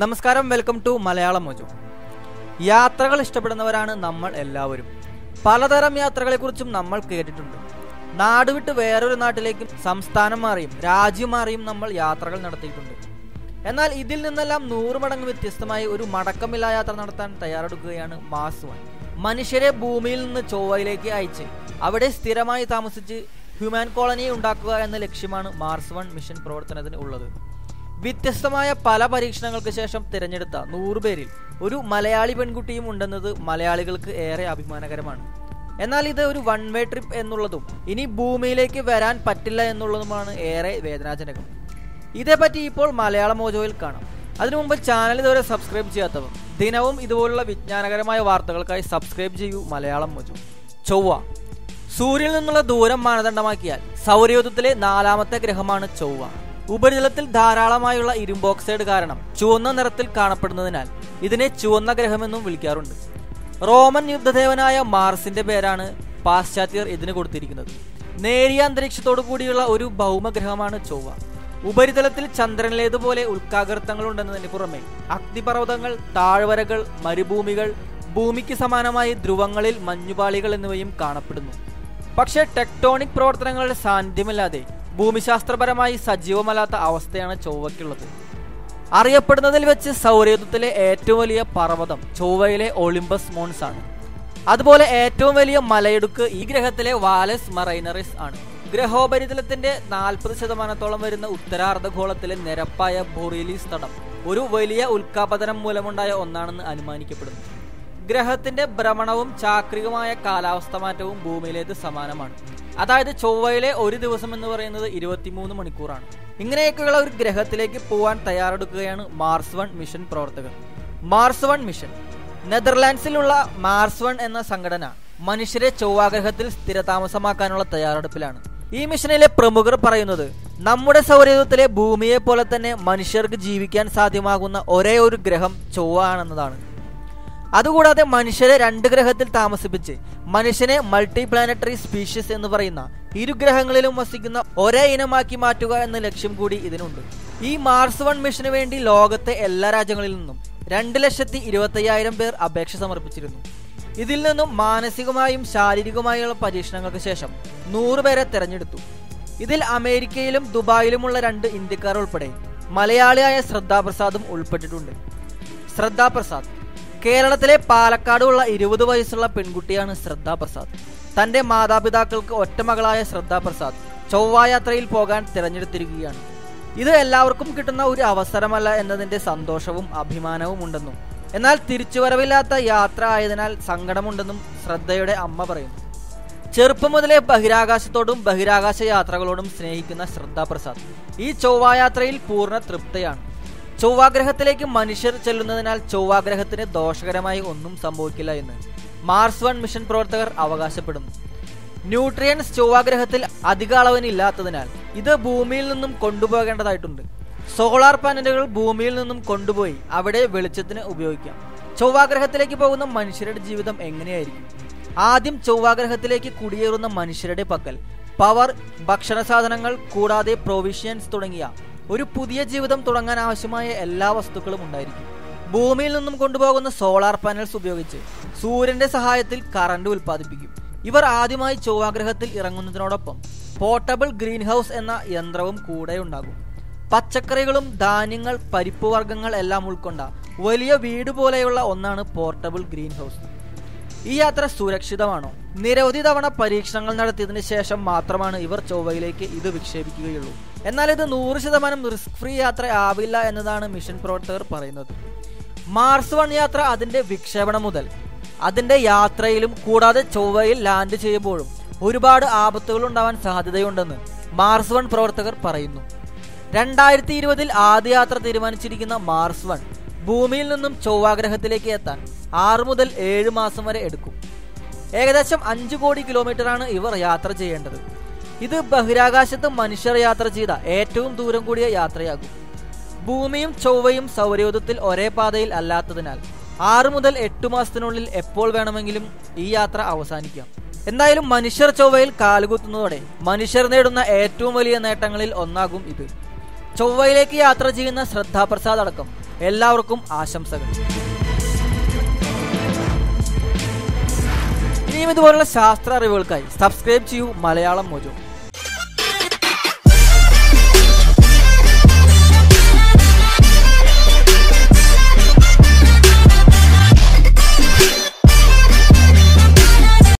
നമസ്കാരം welcome to Malayalam മോജു. യാത്രകൾ ഇഷ്ടപ്പെടുന്നവരാണ് നമ്മൾ എല്ലാവരും. പലതരം യാത്രകളെ കുറിച്ചും നമ്മൾ കേട്ടിട്ടുണ്ട്. നാട് വിട്ട് വേറൊരു നാട്ടിലേക്കും സംസ്ഥാനം മാറിയും രാജ്യം മാറിയും നമ്മൾ യാത്രകൾ നടത്തിയിട്ടുണ്ട്. എന്നാൽ ഇതിൽ നിന്നെല്ലാം നൂറ് മടങ്ങ് വ്യത്യസ്തമായി ഒരു മടക്കമില്ലാ യാത്ര നടത്താൻ തയ്യാറെടുക്കുകയാണ് മാസ് വൺ മനുഷ്യരെ ഭൂമിയിൽ നിന്ന് ചൊവ്വയിലേക്ക് അയച്ച് അവിടെ സ്ഥിരമായി താമസിച്ച് ഹ്യൂമാൻ കോളനി ഉണ്ടാക്കുക എന്ന ലക്ഷ്യമാണ് മാർസ് വൺ മിഷൻ പ്രവർത്തനത്തിന് ഉള്ളത്. വ്യത്യസ്തമായ പല പരീക്ഷണങ്ങൾക്ക് ശേഷം തിരഞ്ഞെടുത്ത നൂറുപേരിൽ ഒരു മലയാളി പെൺകുട്ടിയും ഉണ്ടെന്നത് മലയാളികൾക്ക് ഏറെ അഭിമാനകരമാണ്. എന്നാൽ ഇത് ഒരു വൺ വേ ട്രിപ്പ് എന്നുള്ളതും ഇനി ഭൂമിയിലേക്ക് വരാൻ പറ്റില്ല എന്നുള്ളതുമാണ് ഏറെ വേദനാജനകം. ഇതേപ്പറ്റി ഇപ്പോൾ മലയാള മോജോയിൽ കാണാം. അതിനു മുമ്പ് ചാനൽ ഇതുവരെ സബ്സ്ക്രൈബ് ചെയ്യാത്തവർ ദിനവും ഇതുപോലുള്ള വിജ്ഞാനകരമായ വാർത്തകൾക്കായി സബ്സ്ക്രൈബ് ചെയ്യൂ മലയാളം മോജോ. ചൊവ്വ സൂര്യനിൽ നിന്നുള്ള ദൂരം മാനദണ്ഡമാക്കിയാൽ സൗരയൂഥത്തിലെ നാലാമത്തെ ഗ്രഹമാണ് ചൊവ്വ. ഉപരിതലത്തിൽ ധാരാളമായുള്ള ഇരുമ്പോക്സൈഡ് കാരണം ചുവന്ന നിറത്തിൽ കാണപ്പെടുന്നതിനാൽ ഇതിനെ ചുവന്ന ഗ്രഹമെന്നും വിളിക്കാറുണ്ട്. റോമൻ യുദ്ധദേവനായ മാർസിന്റെ പേരാണ് പാശ്ചാത്യർ ഇതിന് കൊടുത്തിരിക്കുന്നത്. നേരിയ അന്തരീക്ഷത്തോടു കൂടിയുള്ള ഒരു ഭൗമഗ്രഹമാണ് ചൊവ്വ. ഉപരിതലത്തിൽ ചന്ദ്രനിലേതുപോലെ ഉൽക്കാകർത്തങ്ങൾ ഉണ്ടെന്നതിന് പുറമെ അഗ്നിപർവതങ്ങൾ താഴ്വരകൾ മരുഭൂമികൾ ഭൂമിക്ക് സമാനമായി ധ്രുവങ്ങളിൽ മഞ്ഞുപാളികൾ എന്നിവയും കാണപ്പെടുന്നു. പക്ഷേ ടെക്ടോണിക് പ്രവർത്തനങ്ങളുടെ സാന്നിധ്യമില്ലാതെ ഭൂമിശാസ്ത്രപരമായി സജീവമല്ലാത്ത അവസ്ഥയാണ് ചൊവ്വയ്ക്കുള്ളത്. അറിയപ്പെടുന്നതിൽ വെച്ച് സൗരയൂഥത്തിലെ ഏറ്റവും വലിയ പർവതം ചൊവ്വയിലെ ഒളിമ്പസ് മോൺസ് ആണ്. അതുപോലെ ഏറ്റവും വലിയ മലയിടുക്ക് ഈ ഗ്രഹത്തിലെ വാലസ് മറൈനറിസ് ആണ്. ഗ്രഹോപരിതലത്തിന്റെ നാൽപ്പത് ശതമാനത്തോളം വരുന്ന ഉത്തരാർദ്ധഗോളത്തിലെ നിരപ്പായ ബൊറീലീസ് തടം ഒരു വലിയ ഉൽക്കാപതനം മൂലമുണ്ടായ ഒന്നാണെന്ന് അനുമാനിക്കപ്പെടുന്നു. ഗ്രഹത്തിന്റെ ഭ്രമണവും ചാക്രികമായ കാലാവസ്ഥ മാറ്റവും ഭൂമിയിലേത് സമാനമാണ്. അതായത് ചൊവ്വയിലെ ഒരു ദിവസം എന്ന് പറയുന്നത് ഇരുപത്തിമൂന്ന് മണിക്കൂറാണ്. ഇങ്ങനെയൊക്കെയുള്ള ഒരു ഗ്രഹത്തിലേക്ക് പോവാൻ തയ്യാറെടുക്കുകയാണ് മാർസ് വൺ മിഷൻ പ്രവർത്തകർ. മാർസ് വൺ മിഷൻ നെതർലാൻഡ്സിലുള്ള മാർസ് വൺ എന്ന സംഘടന മനുഷ്യരെ ചൊവ്വാഗ്രഹത്തിൽ സ്ഥിരതാമസമാക്കാനുള്ള തയ്യാറെടുപ്പിലാണ്. ഈ മിഷനിലെ പ്രമുഖർ പറയുന്നത് നമ്മുടെ സൗരയൂഥത്തിലെ ഭൂമിയെ പോലെ തന്നെ മനുഷ്യർക്ക് ജീവിക്കാൻ സാധ്യമാകുന്ന ഒരേ ഒരു ഗ്രഹം ചൊവ്വ ആണെന്നതാണ്. അതുകൂടാതെ മനുഷ്യരെ രണ്ട് ഗ്രഹത്തിൽ താമസിപ്പിച്ച് മനുഷ്യനെ മൾട്ടി പ്ലാനറ്ററി സ്പീഷീസ് എന്ന് പറയുന്ന ഇരു ഗ്രഹങ്ങളിലും വസിക്കുന്ന ഒരേ ഇനമാക്കി മാറ്റുക എന്ന ലക്ഷ്യം കൂടി ഇതിനുണ്ട്. ഈ മാർസ് വൺ മിഷന് വേണ്ടി ലോകത്തെ എല്ലാ രാജ്യങ്ങളിൽ നിന്നും രണ്ട് ലക്ഷത്തി ഇരുപത്തയ്യായിരം പേർ അപേക്ഷ സമർപ്പിച്ചിരുന്നു. ഇതിൽ നിന്നും മാനസികമായും ശാരീരികമായുള്ള പരീക്ഷണങ്ങൾക്ക് ശേഷം നൂറ് പേരെ തെരഞ്ഞെടുത്തു. ഇതിൽ അമേരിക്കയിലും ദുബായിലുമുള്ള രണ്ട് ഇന്ത്യക്കാർ ഉൾപ്പെടെ മലയാളിയായ ശ്രദ്ധാപ്രസാദും ഉൾപ്പെട്ടിട്ടുണ്ട്. ശ്രദ്ധാപ്രസാദ് കേരളത്തിലെ പാലക്കാടുള്ള ഇരുപത് വയസ്സുള്ള പെൺകുട്ടിയാണ് ശ്രദ്ധാപ്രസാദ് തന്റെ മാതാപിതാക്കൾക്ക് ഒറ്റമകളായ ശ്രദ്ധാപ്രസാദ് ചൊവ്വായാത്രയിൽ പോകാൻ തിരഞ്ഞെടുത്തിരിക്കുകയാണ്. ഇത് എല്ലാവർക്കും കിട്ടുന്ന ഒരു അവസരമല്ല എന്നതിന്റെ സന്തോഷവും അഭിമാനവും ഉണ്ടെന്നും എന്നാൽ തിരിച്ചുവരവില്ലാത്ത യാത്ര ആയതിനാൽ സങ്കടമുണ്ടെന്നും ശ്രദ്ധയുടെ അമ്മ പറയുന്നു. ചെറുപ്പം മുതലേ ബഹിരാകാശത്തോടും ബഹിരാകാശ യാത്രകളോടും സ്നേഹിക്കുന്ന ശ്രദ്ധാപ്രസാദ് ഈ ചൊവ്വായാത്രയിൽ പൂർണ തൃപ്തയാണ്. ചൊവ്വാഗ്രഹത്തിലേക്ക് മനുഷ്യർ ചെല്ലുന്നതിനാൽ ചൊവ്വാഗ്രഹത്തിന് ദോഷകരമായി ഒന്നും സംഭവിക്കില്ല എന്ന് മാർസ് വൺ മിഷൻ പ്രവർത്തകർ അവകാശപ്പെടുന്നു. ന്യൂട്രിയൻസ് ചൊവ്വാഗ്രഹത്തിൽ അധിക അളവിനില്ലാത്തതിനാൽ ഇത് ഭൂമിയിൽ നിന്നും കൊണ്ടുപോകേണ്ടതായിട്ടുണ്ട്. സോളാർ പാനലുകൾ ഭൂമിയിൽ നിന്നും കൊണ്ടുപോയി അവിടെ വെളിച്ചത്തിന് ഉപയോഗിക്കാം. ചൊവ്വാഗ്രഹത്തിലേക്ക് പോകുന്ന മനുഷ്യരുടെ ജീവിതം എങ്ങനെയായിരിക്കും? ആദ്യം ചൊവ്വാഗ്രഹത്തിലേക്ക് കുടിയേറുന്ന മനുഷ്യരുടെ പക്കൽ പവർ ഭക്ഷണ സാധനങ്ങൾ കൂടാതെ പ്രൊവിഷ്യൻസ് തുടങ്ങിയ ഒരു പുതിയ ജീവിതം തുടങ്ങാൻ ആവശ്യമായ എല്ലാ വസ്തുക്കളും ഉണ്ടായിരിക്കും. ഭൂമിയിൽ നിന്നും കൊണ്ടുപോകുന്ന സോളാർ പാനൽസ് ഉപയോഗിച്ച് സൂര്യന്റെ സഹായത്തിൽ കറണ്ട് ഉൽപ്പാദിപ്പിക്കും. ഇവർ ആദ്യമായി ചൊവ്വാഗ്രഹത്തിൽ ഇറങ്ങുന്നതിനോടൊപ്പം പോർട്ടബിൾ ഗ്രീൻ ഹൗസ് എന്ന യന്ത്രവും കൂടെ ഉണ്ടാകും. പച്ചക്കറികളും ധാന്യങ്ങൾ പരിപ്പ് വർഗങ്ങൾ എല്ലാം ഉൾക്കൊണ്ട വലിയ വീട് പോലെയുള്ള ഒന്നാണ് പോർട്ടബിൾ ഗ്രീൻ ഹൗസ് ഈ യാത്ര സുരക്ഷിതമാണോ? നിരവധി തവണ പരീക്ഷണങ്ങൾ നടത്തിയതിനു ശേഷം മാത്രമാണ് ഇവർ ചൊവ്വയിലേക്ക് ഇത് വിക്ഷേപിക്കുകയുള്ളൂ. എന്നാൽ ഇത് നൂറ് ശതമാനം റിസ്ക് ഫ്രീ യാത്ര ആവില്ല എന്നതാണ് മിഷൻ പ്രവർത്തകർ പറയുന്നത്. മാർസ് വൺ യാത്ര അതിന്റെ വിക്ഷേപണം മുതൽ അതിന്റെ യാത്രയിലും കൂടാതെ ചൊവ്വയിൽ ലാൻഡ് ചെയ്യുമ്പോഴും ഒരുപാട് ആപത്തുകൾ ഉണ്ടാവാൻ സാധ്യതയുണ്ടെന്ന് മാർസ് വൺ പ്രവർത്തകർ പറയുന്നു. രണ്ടായിരത്തി ഇരുപതിൽ ആദ്യ യാത്ര തീരുമാനിച്ചിരിക്കുന്ന മാർസ് വൺ ഭൂമിയിൽ നിന്നും ചൊവ്വാഗ്രഹത്തിലേക്ക് എത്താൻ ആറ് മുതൽ ഏഴ് മാസം വരെ എടുക്കും. ഏകദേശം അഞ്ച് കോടി കിലോമീറ്ററാണ് ഇവർ യാത്ര ചെയ്യേണ്ടത്. ഇത് ബഹിരാകാശത്ത് മനുഷ്യർ യാത്ര ചെയ്ത ഏറ്റവും ദൂരം കൂടിയ യാത്രയാകും. ഭൂമിയും ചൊവ്വയും സൗരയൂഥത്തിൽ ഒരേ പാതയിൽ അല്ലാത്തതിനാൽ ആറ് മുതൽ എട്ട് മാസത്തിനുള്ളിൽ എപ്പോൾ വേണമെങ്കിലും ഈ യാത്ര അവസാനിക്കാം. എന്തായാലും മനുഷ്യർ ചൊവ്വയിൽ കാലുകുത്തുന്നതോടെ മനുഷ്യർ നേടുന്ന ഏറ്റവും വലിയ നേട്ടങ്ങളിൽ ഒന്നാകും ഇത്. ചൊവ്വയിലേക്ക് യാത്ര ചെയ്യുന്ന ശ്രദ്ധാപ്രസാദ് അടക്കം എല്ലാവർക്കും ആശംസകൾ. ഇനിയും ഇതുപോലുള്ള ശാസ്ത്ര അറിവുകൾക്കായി സബ്സ്ക്രൈബ് ചെയ്യൂ മലയാളം മോജോ.